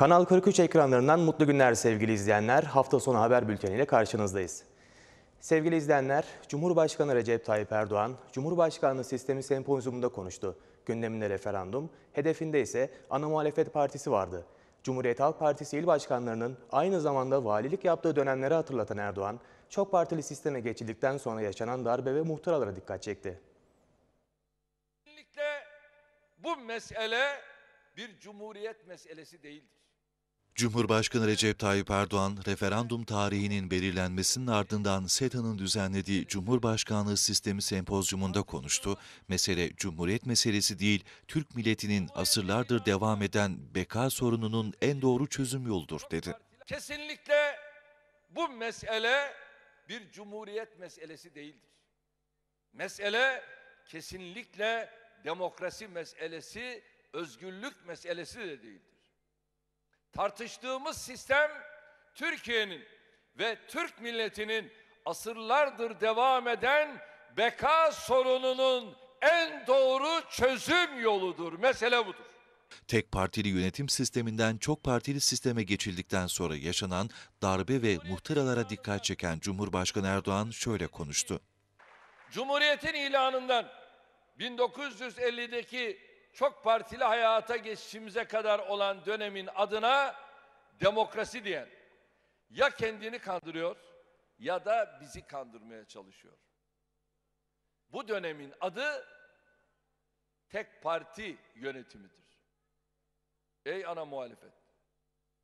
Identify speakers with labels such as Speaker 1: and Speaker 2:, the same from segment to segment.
Speaker 1: Kanal 43 ekranlarından mutlu günler sevgili izleyenler. Hafta sonu haber bülteniyle karşınızdayız. Sevgili izleyenler, Cumhurbaşkanı Recep Tayyip Erdoğan, Cumhurbaşkanlığı Sistemi Sempozyumunda konuştu. Gündeminde referandum, hedefinde ise ana muhalefet partisi vardı. Cumhuriyet Halk Partisi il başkanlarının aynı zamanda valilik yaptığı dönemleri hatırlatan Erdoğan, çok partili sisteme geçildikten sonra yaşanan darbe ve muhtıralara dikkat çekti.
Speaker 2: Bu mesele bir cumhuriyet meselesi değildir.
Speaker 3: Cumhurbaşkanı Recep Tayyip Erdoğan, referandum tarihinin belirlenmesinin ardından SETA'nın düzenlediği Cumhurbaşkanlığı Sistemi Sempozyumunda konuştu. Mesele Cumhuriyet meselesi değil, Türk milletinin asırlardır devam eden beka sorununun en doğru çözüm yoludur dedi.
Speaker 2: Kesinlikle bu mesele bir cumhuriyet meselesi değildir. Mesele kesinlikle demokrasi meselesi, özgürlük meselesi de değildir. Tartıştığımız sistem Türkiye'nin ve Türk milletinin asırlardır devam eden beka sorununun en doğru çözüm yoludur. Mesele budur.
Speaker 3: Tek partili yönetim sisteminden çok partili sisteme geçildikten sonra yaşanan darbe ve muhtıralara dikkat çeken Cumhurbaşkanı Erdoğan şöyle konuştu.
Speaker 2: Cumhuriyetin ilanından 1950'deki çok partili hayata geçişimize kadar olan dönemin adına demokrasi diyen ya kendini kandırıyor ya da bizi kandırmaya çalışıyor. Bu dönemin adı tek parti yönetimidir. Ey ana muhalefet,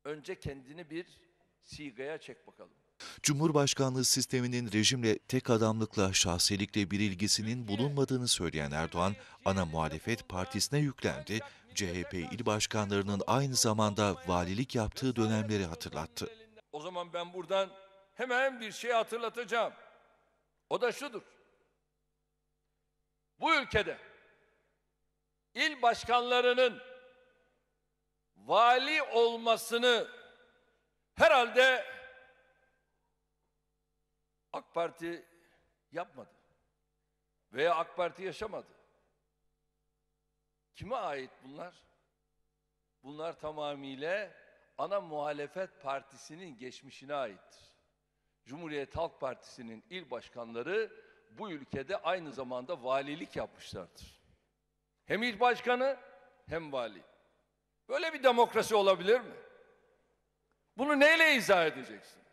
Speaker 2: önce kendini bir sigaya çek bakalım.
Speaker 3: Cumhurbaşkanlığı sisteminin rejimle tek adamlıkla, şahsilikle bir ilgisinin bulunmadığını söyleyen Erdoğan, ana muhalefet partisine yüklendi, CHP il başkanlarının aynı zamanda valilik yaptığı dönemleri hatırlattı.
Speaker 2: O zaman ben buradan hemen bir şey hatırlatacağım. O da şudur. Bu ülkede il başkanlarının vali olmasını herhalde AK Parti yapmadı. Veya AK Parti yaşamadı. Kime ait bunlar? Bunlar tamamıyla ana muhalefet partisinin geçmişine aittir. Cumhuriyet Halk Partisi'nin il başkanları bu ülkede aynı zamanda valilik yapmışlardır. Hem il başkanı hem vali. Böyle bir demokrasi olabilir mi? Bunu neyle izah edeceksiniz?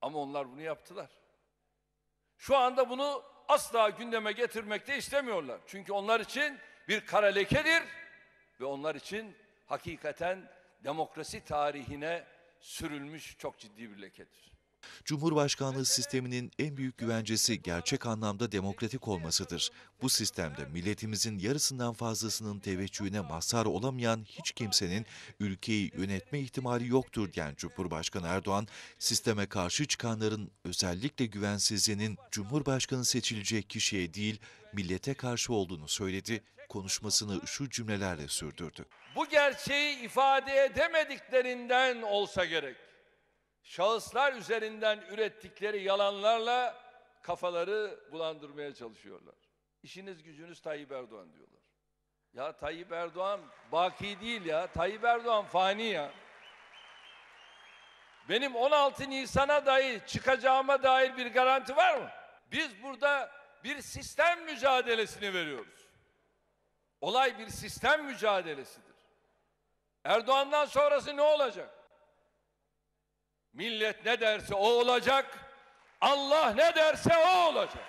Speaker 2: Ama onlar bunu yaptılar. Şu anda bunu asla gündeme getirmekte istemiyorlar. Çünkü onlar için bir kara lekedir ve onlar için hakikaten demokrasi tarihine sürülmüş çok ciddi bir lekedir.
Speaker 3: Cumhurbaşkanlığı sisteminin en büyük güvencesi gerçek anlamda demokratik olmasıdır. Bu sistemde milletimizin yarısından fazlasının teveccühüne mazhar olamayan hiç kimsenin ülkeyi yönetme ihtimali yoktur diyen Cumhurbaşkanı Erdoğan, sisteme karşı çıkanların özellikle güvensizliğinin Cumhurbaşkanı seçilecek kişiye değil, millete karşı olduğunu söyledi. Konuşmasını şu cümlelerle sürdürdü.
Speaker 2: Bu gerçeği ifade edemediklerinden olsa gerek. Şahıslar üzerinden ürettikleri yalanlarla kafaları bulandırmaya çalışıyorlar. İşiniz gücünüz Tayyip Erdoğan diyorlar. Ya Tayyip Erdoğan baki değil ya. Tayyip Erdoğan fani ya. Benim 16 Nisan'a dair çıkacağıma dair bir garanti var mı? Biz burada bir sistem mücadelesini veriyoruz. Olay bir sistem mücadelesidir. Erdoğan'dan sonrası ne olacak? Millet ne derse o olacak. Allah ne derse o olacak.